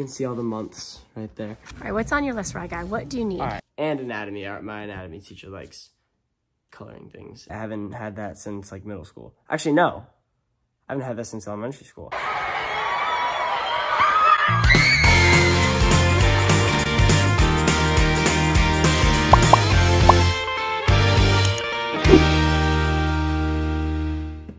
can see all the months right there. All right, what's on your list, Rye Guy? What do you need? All right, and anatomy. My anatomy teacher likes coloring things. I haven't had that since like middle school. Actually, no. I haven't had that since elementary school.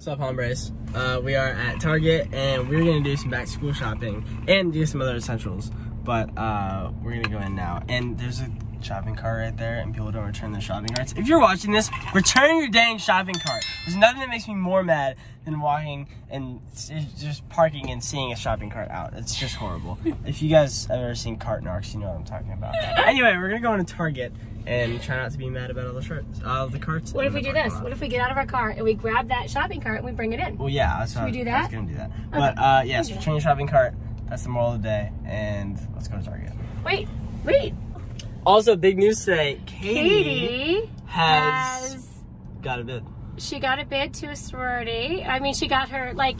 Up, hombres? Uh, we are at Target and we're gonna do some back to school shopping and do some other essentials. But uh, we're gonna go in now. And there's a shopping cart right there, and people don't return their shopping carts. If you're watching this, return your dang shopping cart. There's nothing that makes me more mad than walking and just parking and seeing a shopping cart out. It's just horrible. if you guys have ever seen cart narcs, you know what I'm talking about. Anyway, we're gonna go into Target and try not to be mad about all the shirts, all the carts. What if we do this? lot. What if we get out of our car and we grab that shopping cart and we bring it in? Well, yeah, that's what we do that? I was gonna do that. But uh, yes, return your shopping cart. That's the moral of the day, and let's go to Target. Wait, wait. Also, big news today. Katie, Katie has, has got a bid. she got a bid to a sorority. I mean, she got her like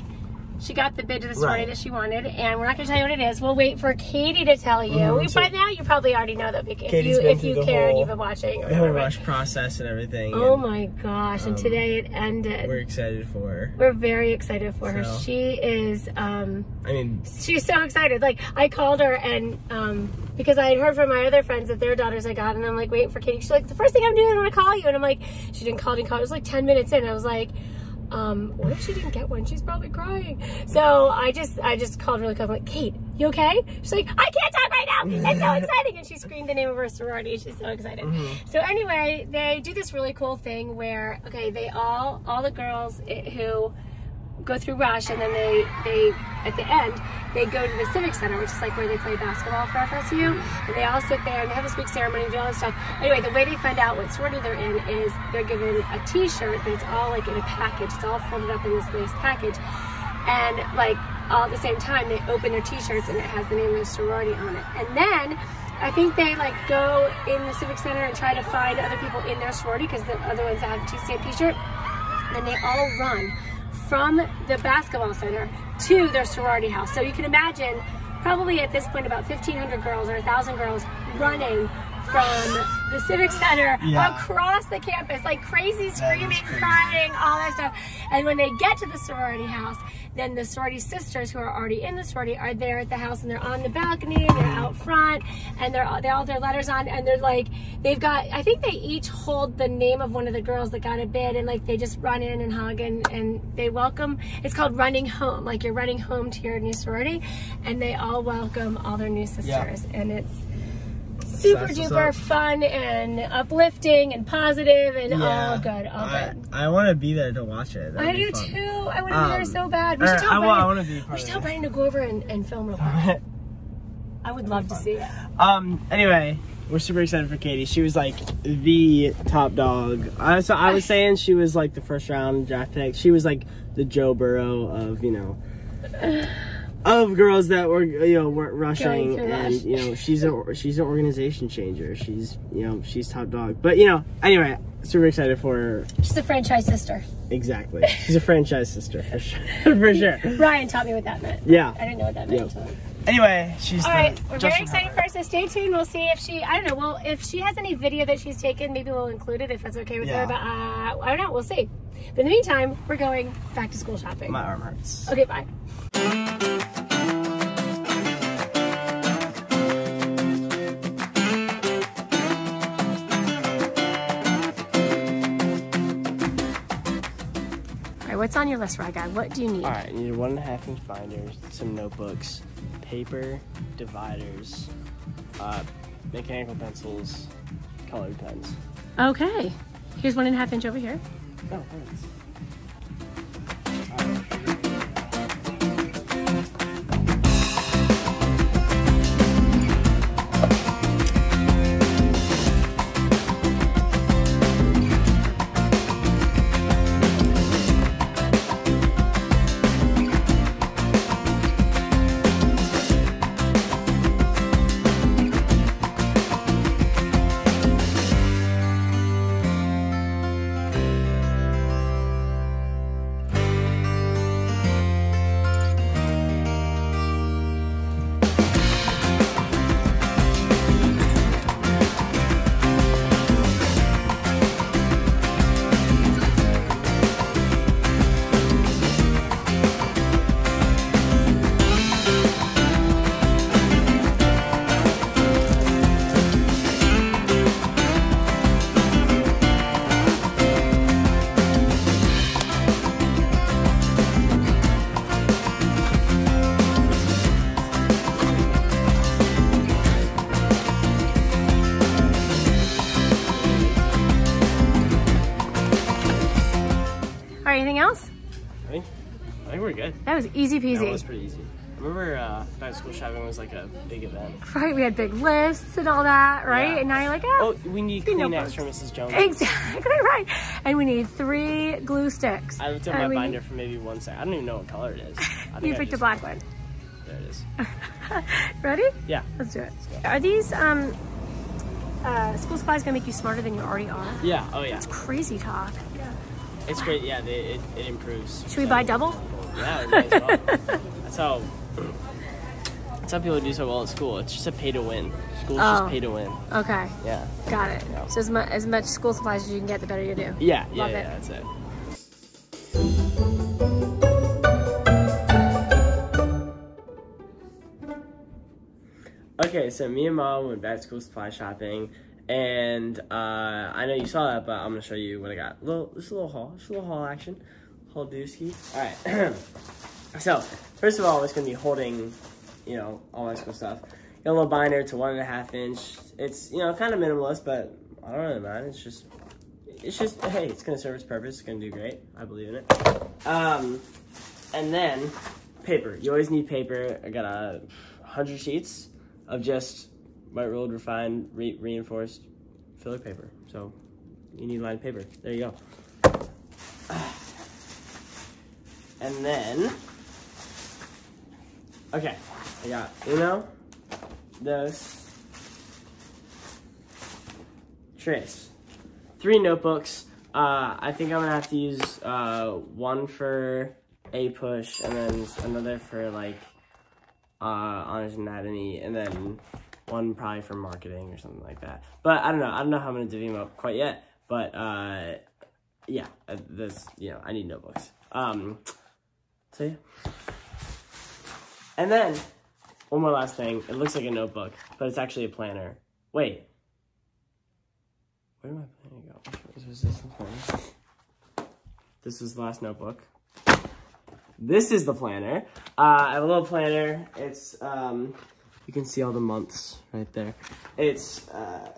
she got the bid to the sorority Right. that she wanted, and we're not gonna tell you what it is. We'll wait for Katie to tell you. We- so- By now, you probably already know that because if Katie's you if you care and you've been watching. Or The whole rush process and everything. Oh and my gosh! and um, today it ended. We're We're, excited for her. We're very excited for her. She is. um I mean, she's so excited. Like I called her and um because I had heard from my other friends that their daughters I got and I'm like waiting for Katie. She's like, the first thing I'm doing, I'm gonna call you. And I'm like, she didn't call, didn't call. It was like 10 minutes in. I was like, um, what if she didn't get one? She's probably crying. So I just I just called really quick. I'm like, Kate, you okay? She's like, I can't talk right now. It's so exciting. And she screamed the name of her sorority. She's so excited. So anyway, they do this really cool thing where okay, they all all the girls who go through rush and then they they at the end they go to the civic center which is like where they play basketball for fsu and they all sit there and they have this big ceremony and do all this stuff. Anyway the way they find out what sorority they're in is they're given a t-shirt but it's all like in a package. It's all folded up in this nice package. And like all at the same time they open their t-shirts and it has the name of the sorority on it. And then I think they like go in the civic center and try to find other people in their sorority because the other ones have the same t-shirt. And they all run from the basketball center to their sorority house. So you can imagine probably at this point about 1,500 girls or 1,000 girls running from the civic center Yeah. across the campus, like crazy screaming, crazy. crying, all that stuff. And when they get to the sorority house, then the sorority sisters who are already in the sorority are there at the house and they're on the balcony and they're out front and they're they all their letters on and they're like they've got I think they each hold the name of one of the girls that got a bid and like they just run in and hug and, and they welcome it's called running home like you're running home to your new sorority and they all welcome all their new sisters and it's super duper fun and uplifting and positive and yeah. all good all I, good I want to be there to watch it. That'd I do fun. too. I want to be there Um, so bad. We or should tell I Brennan. want- I be we part should of tell. Brian to go over and, and film real quick. I would love to see it. um. Anyway, we're super excited for Katie. She was like the top dog. I so I was saying she was like the first round draft pick. She was like the Joe Burrow of you know. Of girls that were you know weren't rushing and rush. you know she's a she's an organization changer she's you know she's top dog but you know anyway super excited for her She's a franchise sister. exactly she's a franchise sister for sure for sure Ryan taught me what that meant. yeah I didn't know what that meant. Anyway she's All right, we're very excited Herbert. for her. So stay tuned. We'll see if she. I don't know. Well, if she has any video that she's taken, maybe we'll include it if that's okay with Yeah. her. But uh, I don't know. We'll see. But in the meantime, we're going back to school shopping. my arm hurts Okay, bye. What's on your list, Rye Guy? What do you need? All right, you need one and a half inch binders, some notebooks, paper, dividers, uh, mechanical pencils, colored pens. Okay. Here's one and a half inch over here. Oh, thanks. We're good. That was easy peasy. That was pretty easy. I remember uh, back to school shopping was like a big event. Right? We had big lists and all that, right? Yeah. And now you're like, oh, Oh, we need Kleenex notebooks. for Mrs. Jones. exactly right. And we need three glue sticks. I looked at my binder for maybe one second. I don't even know what color it is. I need- You I picked a black one. There it is. Ready? Yeah. Let's do it. Are these um, uh, school supplies gonna make you smarter than you already are? Yeah. Oh yeah. It's crazy talk. Yeah. It's great. Yeah. They, it, it improves. Should we buy double? Yeah. we might as well. That's how. That's how people do so well at school. It's just a pay to win. School's Oh. just pay to win. Okay, Yeah. got it. So as, mu- as much school supplies as you can get, the better you do. Yeah. Yeah. Love yeah it. That's it. Okay, so me and mom went back to school supply shopping, and uh, I know you saw that, but I'm gonna show you what I got. little, just a little haul, just a little haul action, haul dooski. All right. so first of all, it's gonna be holding, you know, all my school stuff. Got a little binder. A one and a half inch. It's you know kind of minimalist, but I don't really mind. It's just, it's just hey, it's gonna serve its purpose. It's gonna do great. I believe in it. Um, and then paper. You always need paper. I got a hundred sheets of just white rolled refined re- reinforced filler paper. So you need lined paper. There you go. And then okay, I got uno, dos, tres, three notebooks. Uh, I think I'm gonna have to use uh, one for APUSH and then another for like uh, honors anatomy, and then one probably for marketing or something like that. But I don't know. I don't know how I'm gonna divvy them up quite yet. But uh, yeah, uh, this you know I need notebooks. Um, yeah. And then one more last thing. It looks like a notebook, but it's actually a planner. Wait. Where did my planner go? Which was this planner? This was the last notebook. This is the planner. Uh, I have a little planner. It's, um, you can see all the months right there. It's, uh,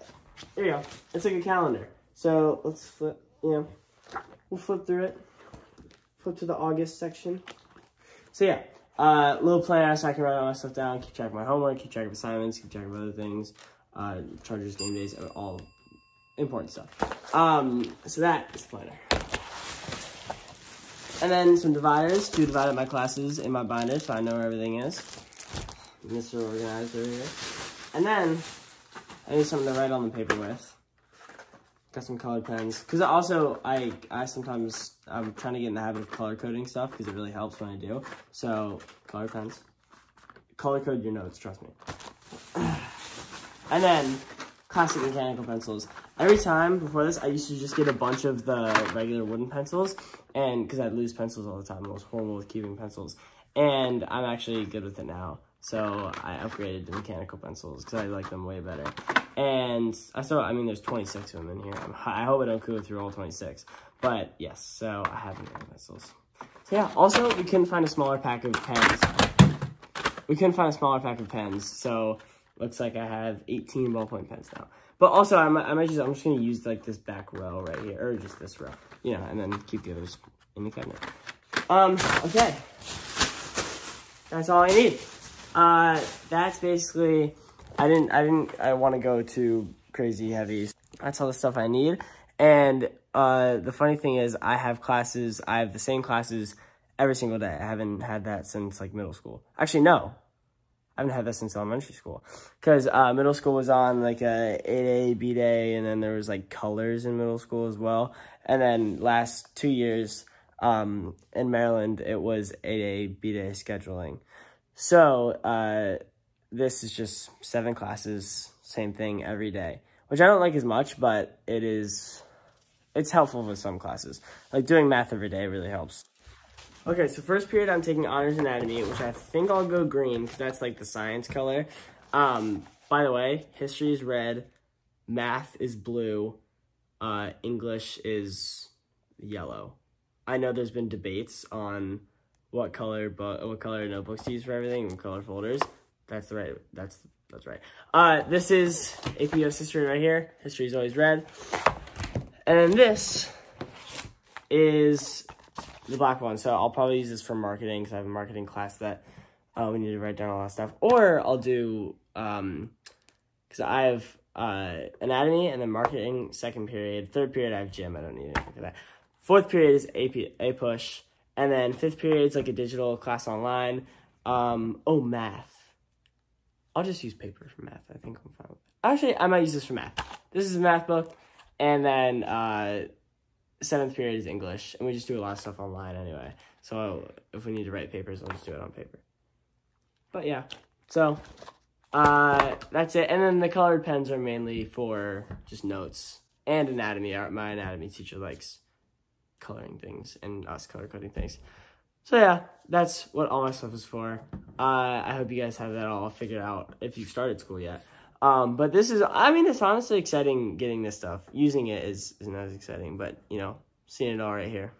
there you go. It's like a calendar. So let's flip, you know, we'll flip through it. Flip to the August section. So yeah, uh, little planner so I can write all my stuff down, keep track of my homework, keep track of assignments, keep track of other things, uh, Chargers game days, all important stuff. Um, so that is the planner. And then some dividers to divide up my classes in my binder so I know where everything is. Mr. Organized over here. And then I need something to write on the paper with. Got some colored pens. Because also, I, I sometimes, I'm trying to get in the habit of color coding stuff because it really helps when I do. So, color pens. Color code your notes, trust me. And then, classic mechanical pencils. Every time before this, I used to just get a bunch of the regular wooden pencils, and because I'd lose pencils all the time, I was horrible with keeping pencils. And I'm actually good with it now, so I upgraded to mechanical pencils because I like them way better. And I saw, I mean, there's 26 of them in here. I'm, I hope I don't go through all 26, but yes, so I have mechanical pencils. So yeah, also we couldn't find a smaller pack of pens. We couldn't find a smaller pack of pens, so looks like I have 18 ballpoint pens now. But also, I might, I might just, I'm just gonna use like this back row right here, or just this row, you know, and then keep the others in the cabinet. Um, okay. That's all I need. Uh, that's basically, I didn't, I didn't, I want to go to crazy heavies. That's all the stuff I need. And, uh, the funny thing is I have classes, I have the same classes every single day. I haven't had that since like middle school. Actually, no. I haven't had that since elementary school. Because uh, middle school was on like a 8A, B day, and then there was like colors in middle school as well. And then last two years um, in Maryland, it was 8A, B day scheduling. So uh, this is just seven classes, same thing every day, which I don't like as much, but it is, it's helpful with some classes. Like doing math every day really helps. Okay, so first period I'm taking honors anatomy, which I think I'll go green because that's like the science color. Um, by the way, history is red, math is blue, uh, English is yellow. I know there's been debates on what color but what color notebooks to use for everything, what color folders. That's the right. That's that's right. Uh, this is AP history right here. History is always red, and then this is the black one. So I'll probably use this for marketing because I have a marketing class that uh, we need to write down a lot of stuff. Or I'll do um, because I have uh anatomy and then marketing second period. Third period I have gym. I don't need anything for that. Fourth period is AP APUSH, and then fifth period is like a digital class online. Um, oh math. I'll just use paper for math. I think I'm fine with it. Actually, I might use this for math. This is a math book, and then uh, seventh period is English, and we just do a lot of stuff online anyway. So if we need to write papers, I'll just do it on paper. But yeah, so uh, that's it. And then the colored pens are mainly for just notes and anatomy. My anatomy teacher likes coloring things and us color coding things. So yeah, that's what all my stuff is for. Uh, I hope you guys have that all figured out if you've started school yet. Um, but this is, I mean, it's honestly exciting getting this stuff. Using it is, is not as exciting, but, you know, seeing it all right here.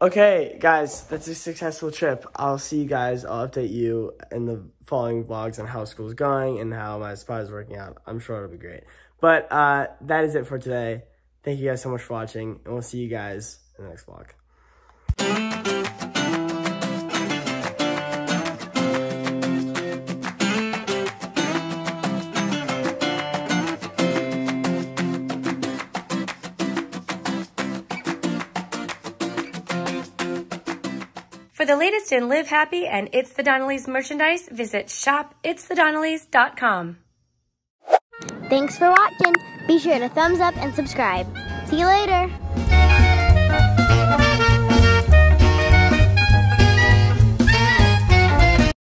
Okay, guys, that's a successful trip. I'll see you guys. I'll update you in the following vlogs on how school's going and how my spy is working out. I'm sure it'll be great. But uh, that is it for today. Thank you guys so much for watching, and we'll see you guys in the next vlog. For the latest in Live Happy and It's the Donnellys merchandise, visit shopitsthedonnellys.com. Thanks for watching. Be sure to thumbs up and subscribe. See you later.